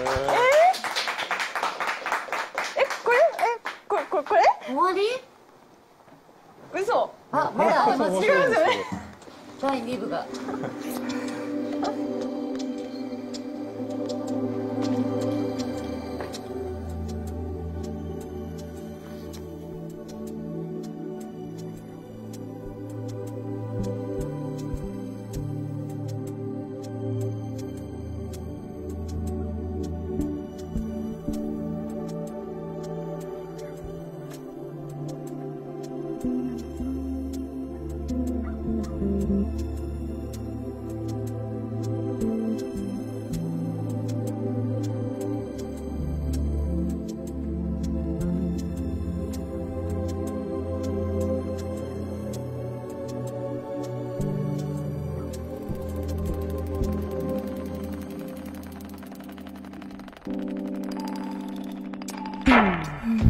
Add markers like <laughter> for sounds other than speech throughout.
え？これ？えこれこれ？これ終わり？嘘。あまだ <laughs> 違いますよね。第2部がうん。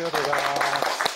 ありがとうございます。